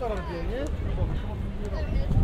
szarpie, nie?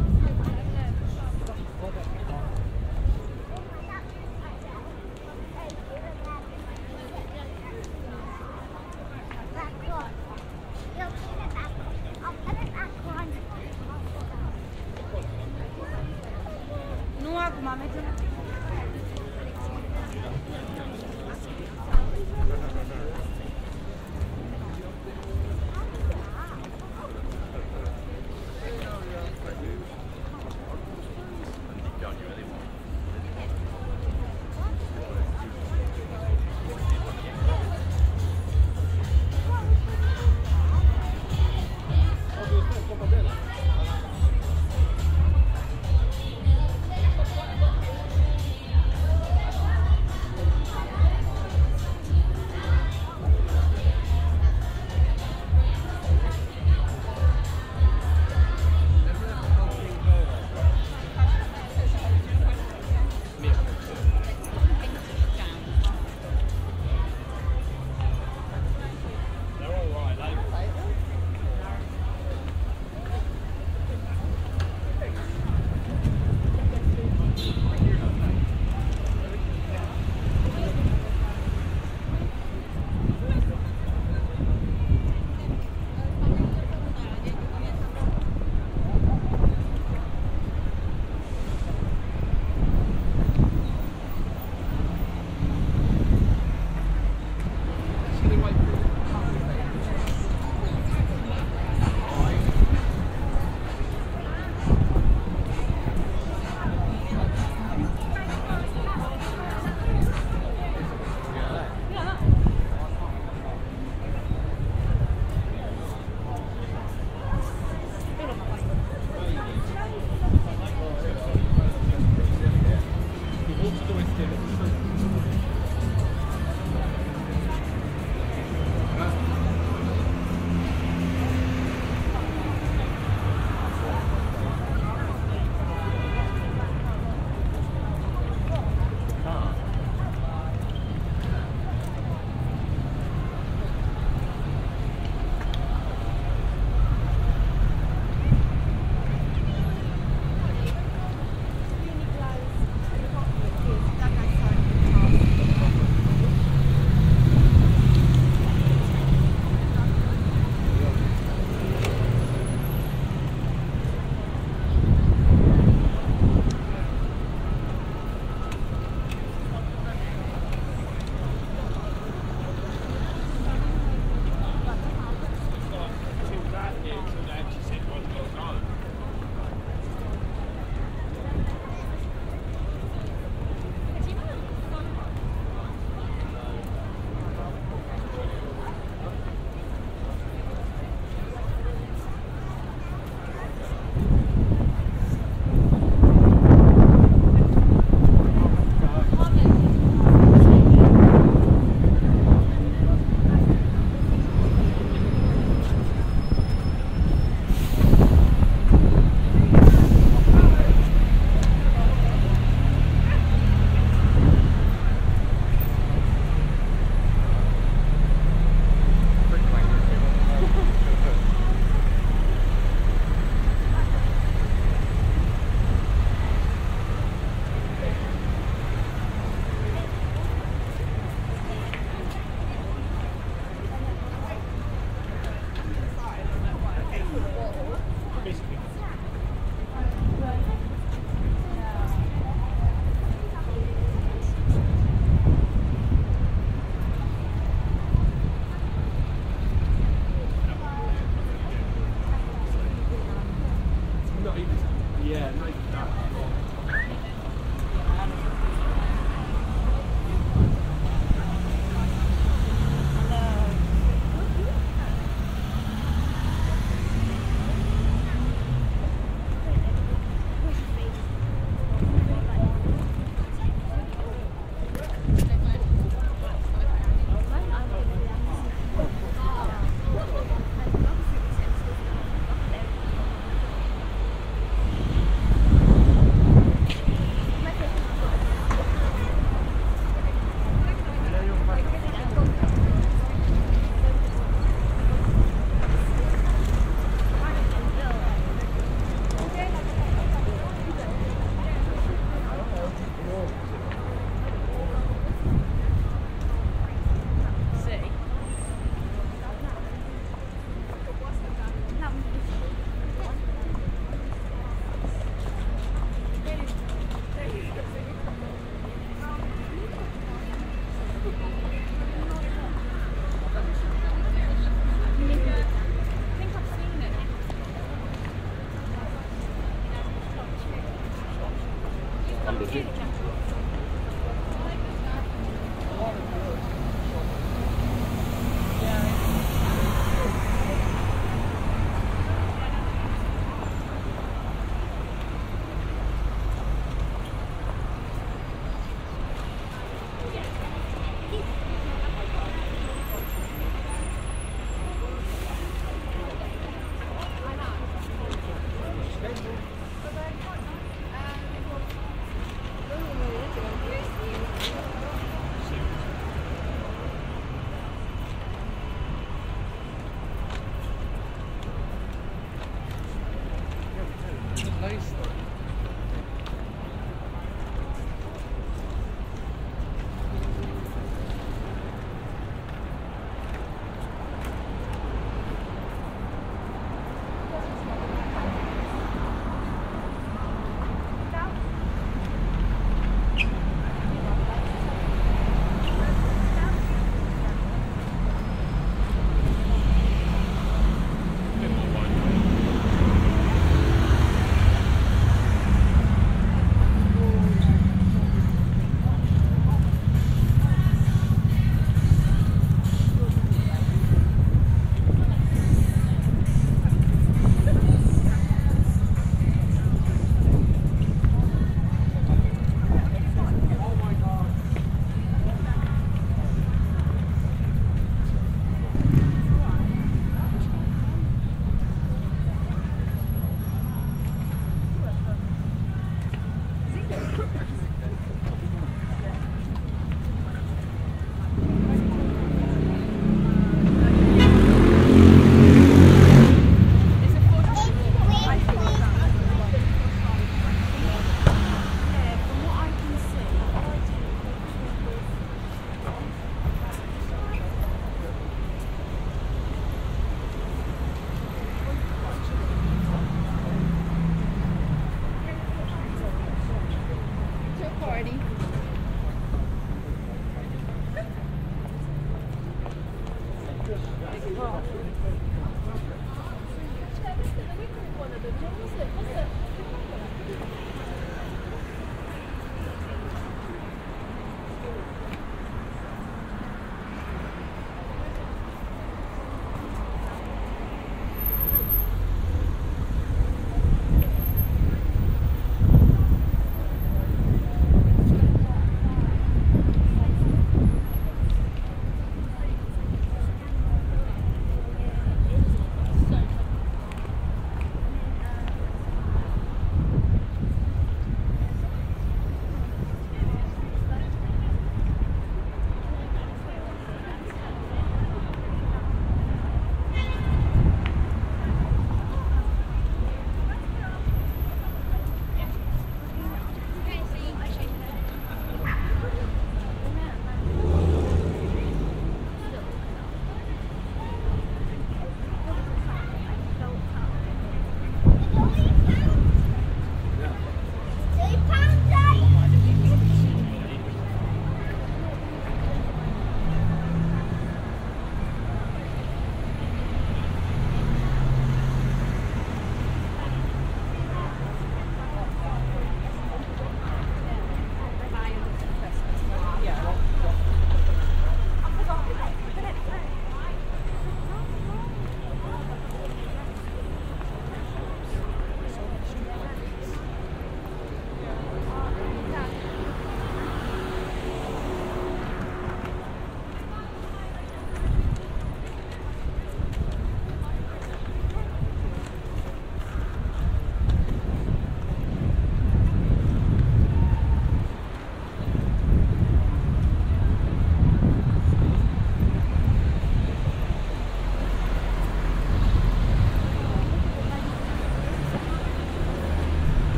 place.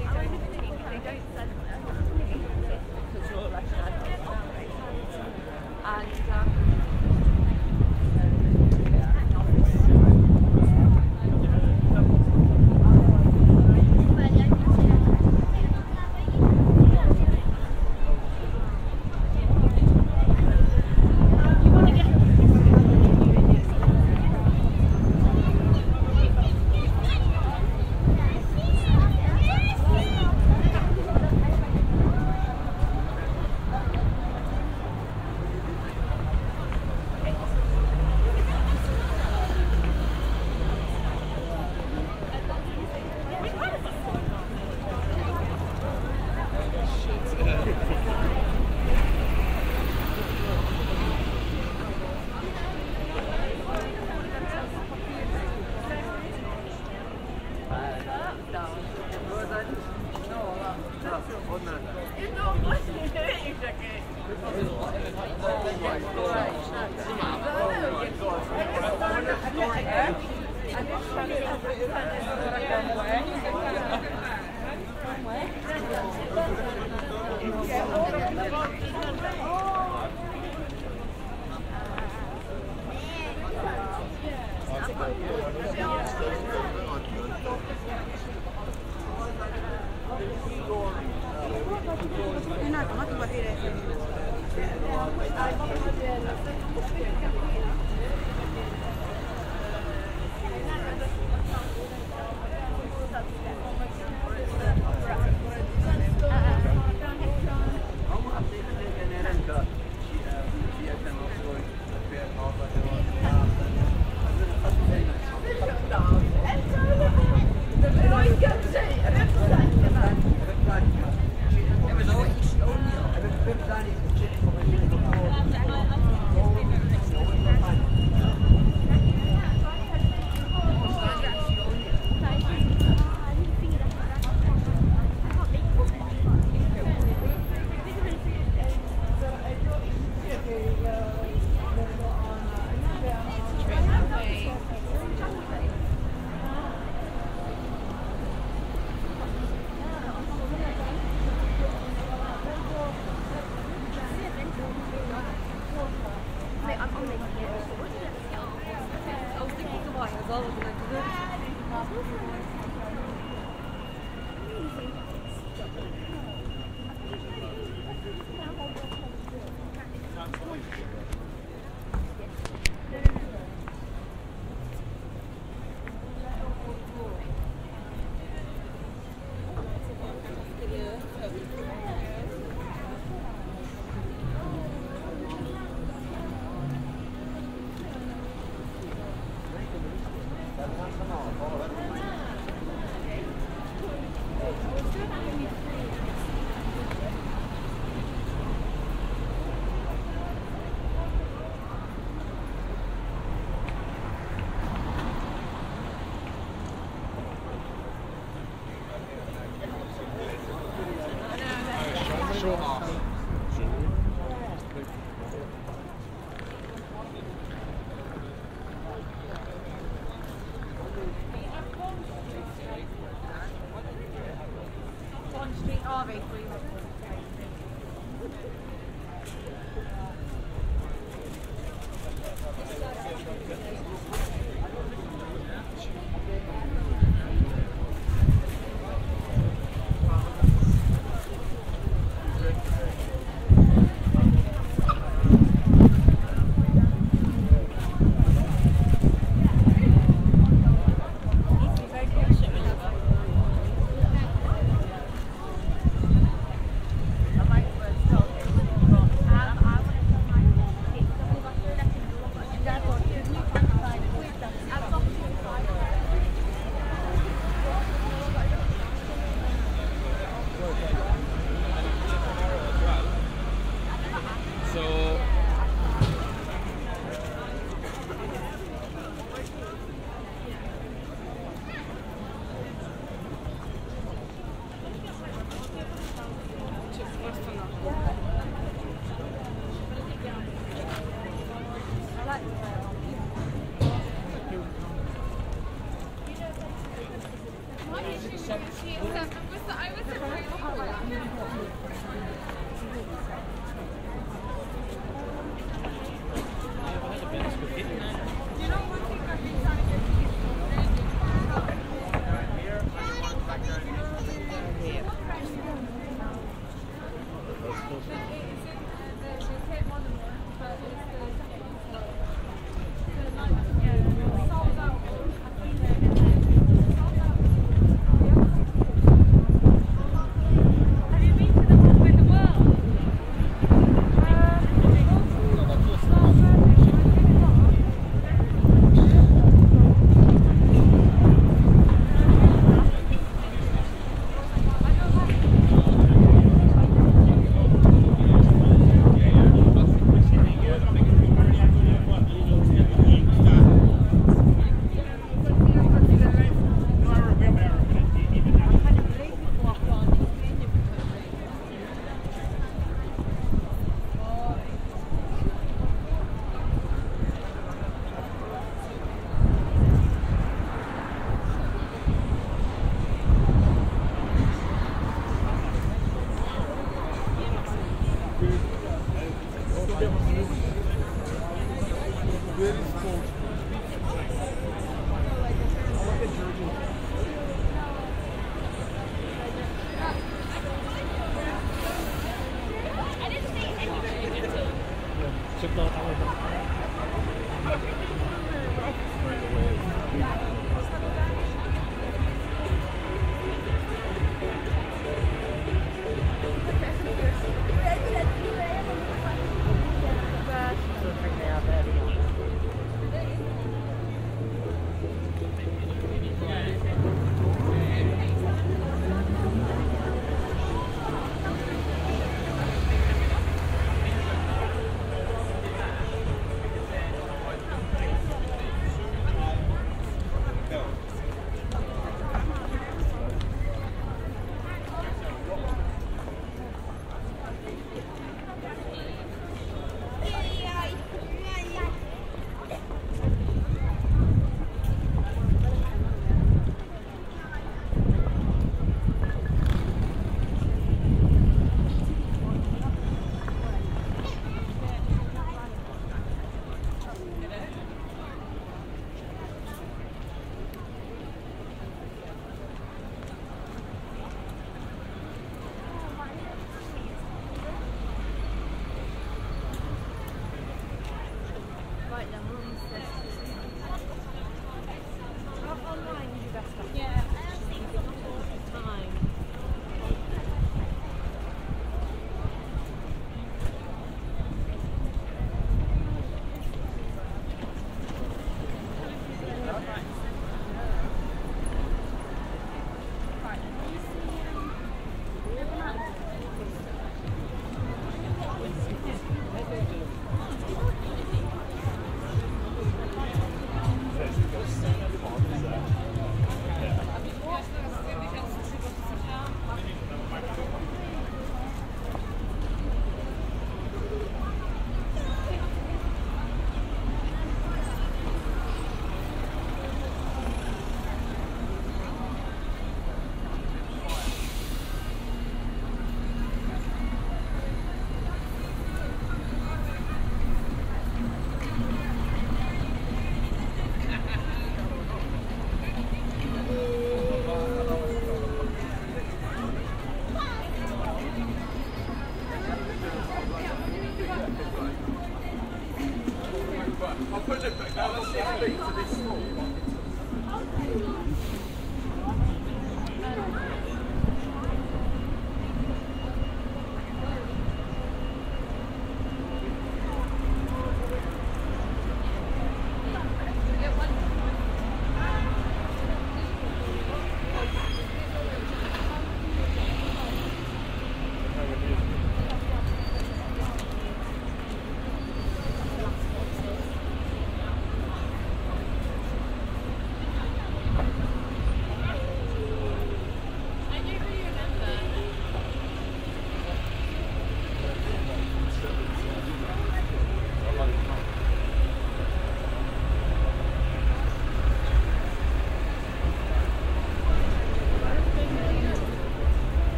they don't, they don't send them. Very